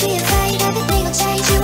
should be afraid everything will change you